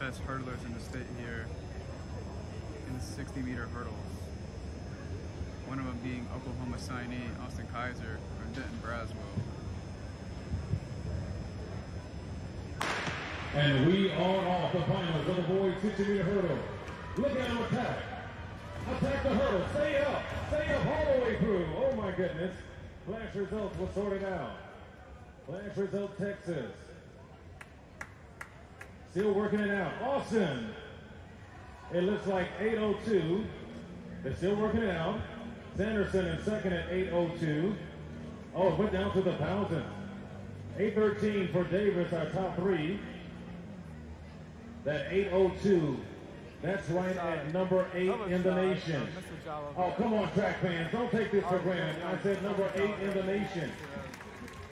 best hurdlers in the state here in the 60 meter hurdles. One of them being Oklahoma signee Austin Kaiser from Denton Braswell. And we are off the finals of the boys 60 meter hurdle. Look at him attack. Attack the hurdle. Stay up. Stay up all the way through. Oh my goodness. Flash results will sort it out. Flash results Texas. Still working it out. Austin. It looks like 802. They're still working it out. Sanderson in second at 802. Oh, it went down to the thousand. 813 for Davis, our top three. That 802. That's right at number eight in the nation. Oh, come on, track fans. Don't take this for granted. I said number eight in the nation.